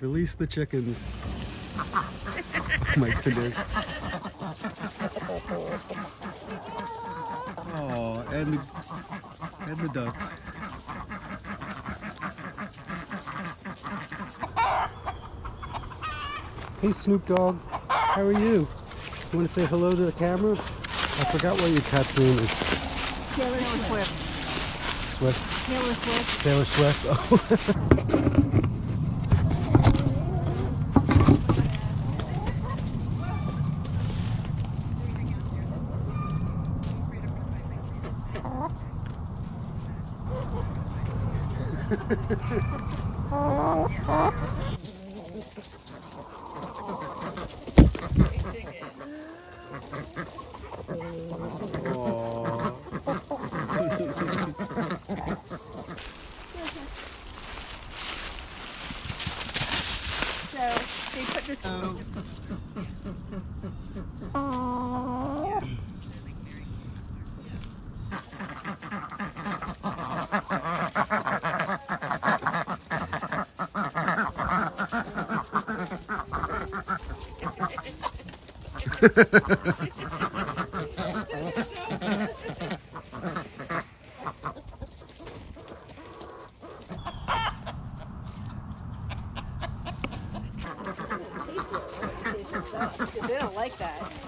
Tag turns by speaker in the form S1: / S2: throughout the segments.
S1: Release the chickens. My goodness. Oh, and the, and the ducks. Hey Snoop Dogg, how are you? You want to say hello to the camera? I forgot what your cat's name is.
S2: Taylor Swift.
S1: Swift.
S2: Taylor Swift.
S1: Taylor Swift. Oh.
S2: So they put this. They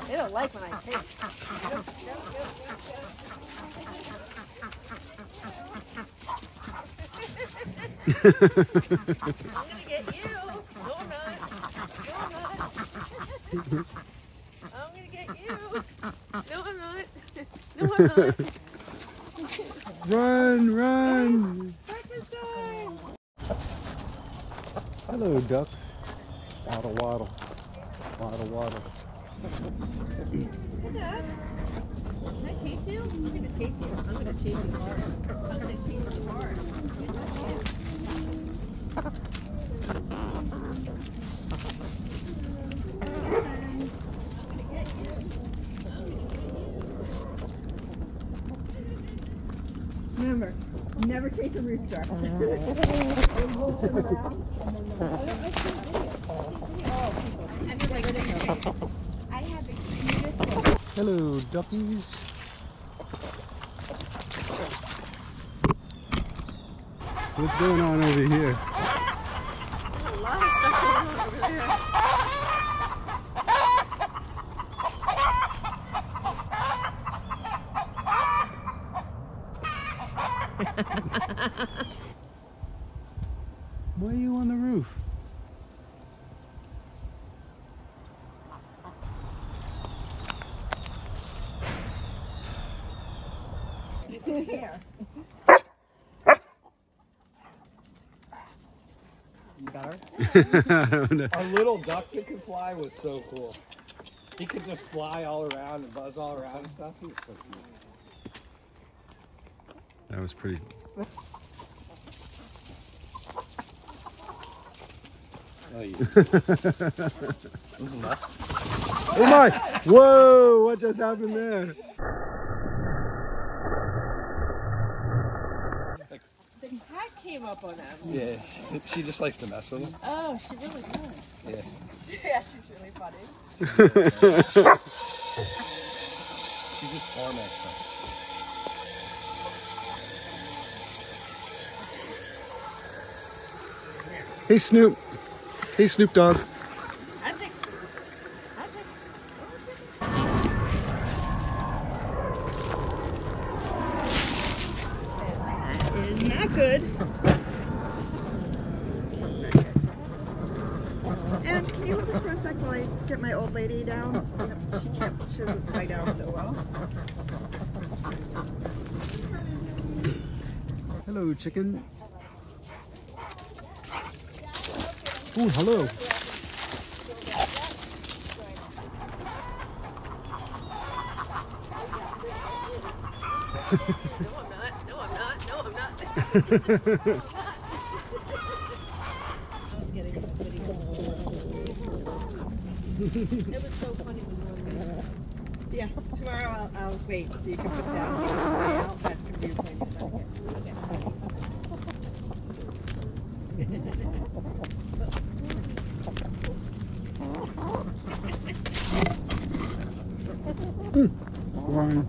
S2: They don't like when I taste. I'm gonna get you. No, I'm not. No, I'm not. I'm gonna get you. No, I'm not. No, I'm not.
S1: Run, run!
S2: Breakfast time.
S1: Hello, ducks. Waddle, waddle. Waddle, waddle.
S2: Hey, Dad. Can I chase you? I'm gonna chase you. I'm gonna chase you hard. I'm gonna chase you hard.
S3: Remember, never chase a rooster.
S2: And they're like,
S3: I had the cutest one.
S1: Hello, duckies. What's going on over here?
S2: a lot of stuff going on over there.
S1: Why are you on the roof?
S3: Here.
S4: You got her?
S1: I don't know.
S4: Our little duck that could fly was so cool. He could just fly all around and buzz all around and stuff. He was so cool.
S1: That was pretty.
S4: Oh, you. this is nuts.
S1: Oh my! Whoa! What just happened there?
S2: The cat came up on that.
S4: Yeah, she just likes to mess with him.
S2: Oh, she really does.
S4: Yeah.
S3: Yeah, she's really funny.
S4: She just torments him.
S1: Hey Snoop. Hey Snoop Dogg.
S2: I think. I think. That is not good.
S3: And can you hold this for a sec while I get my old lady down? She can't, she doesn't lie down so well.
S1: Hello, chicken. Oh, hello.
S2: it was so funny when you were
S3: Yeah, tomorrow I'll, I'll, wait so you can put down the out. That's going to be your plan mm. Wine.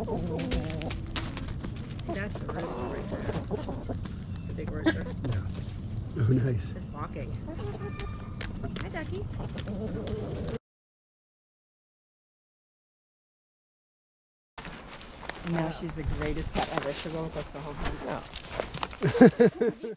S2: See, that's the rooster right there. The big rooster.
S1: Oh, nice.
S2: Just walking. Hi, ducky. And now she's the greatest pet ever. She'll go with us the whole time.